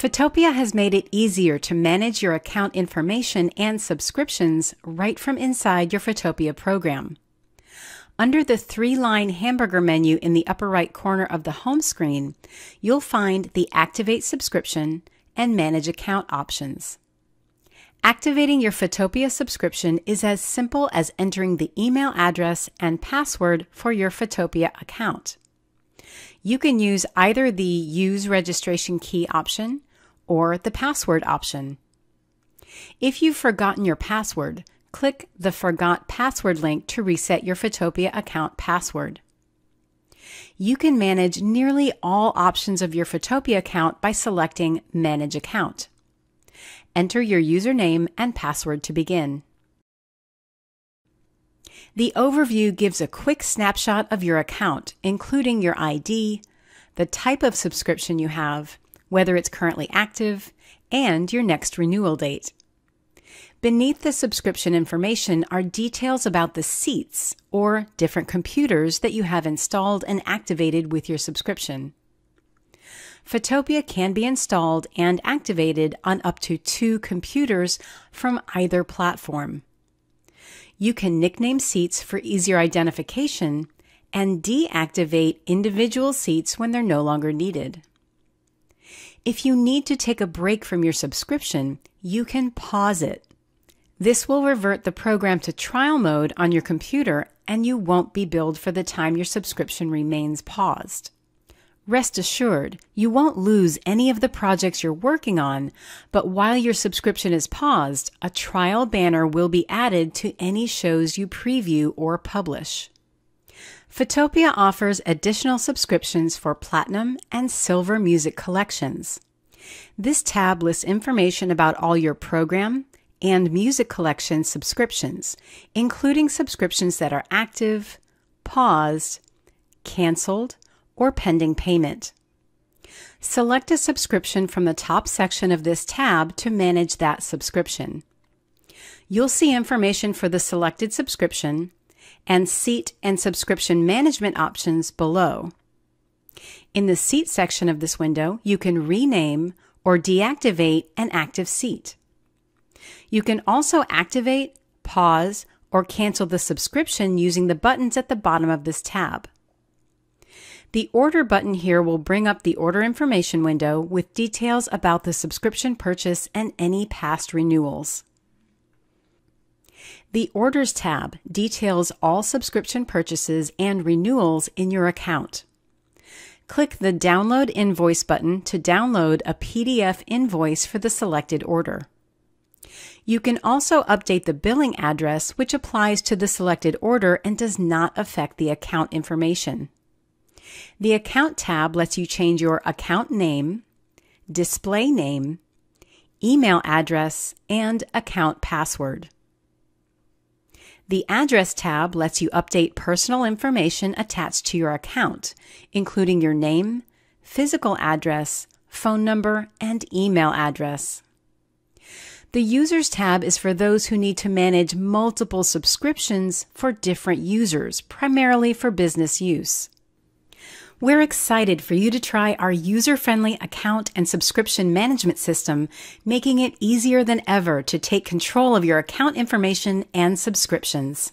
Photopia has made it easier to manage your account information and subscriptions right from inside your Photopia program. Under the three-line hamburger menu in the upper right corner of the home screen, you'll find the Activate Subscription and Manage Account options. Activating your Photopia subscription is as simple as entering the email address and password for your Photopia account. You can use either the Use Registration Key option or the Password option. If you've forgotten your password, click the Forgot Password link to reset your Photopia account password. You can manage nearly all options of your Photopia account by selecting Manage Account. Enter your username and password to begin. The overview gives a quick snapshot of your account, including your ID, the type of subscription you have, whether it's currently active, and your next renewal date. Beneath the subscription information are details about the seats or different computers that you have installed and activated with your subscription. Photopia can be installed and activated on up to two computers from either platform. You can nickname seats for easier identification and deactivate individual seats when they're no longer needed. If you need to take a break from your subscription, you can pause it. This will revert the program to trial mode on your computer and you won't be billed for the time your subscription remains paused. Rest assured, you won't lose any of the projects you're working on, but while your subscription is paused, a trial banner will be added to any shows you preview or publish. Photopia offers additional subscriptions for Platinum and Silver music collections. This tab lists information about all your program and music collection subscriptions, including subscriptions that are active, paused, canceled, or pending payment. Select a subscription from the top section of this tab to manage that subscription. You'll see information for the selected subscription and seat and subscription management options below. In the seat section of this window, you can rename or deactivate an active seat. You can also activate, pause, or cancel the subscription using the buttons at the bottom of this tab. The Order button here will bring up the order information window with details about the subscription purchase and any past renewals. The Orders tab details all subscription purchases and renewals in your account. Click the Download Invoice button to download a PDF invoice for the selected order. You can also update the billing address, which applies to the selected order and does not affect the account information. The Account tab lets you change your account name, display name, email address, and account password. The Address tab lets you update personal information attached to your account, including your name, physical address, phone number, and email address. The Users tab is for those who need to manage multiple subscriptions for different users, primarily for business use. We're excited for you to try our user friendly account and subscription management system, making it easier than ever to take control of your account information and subscriptions.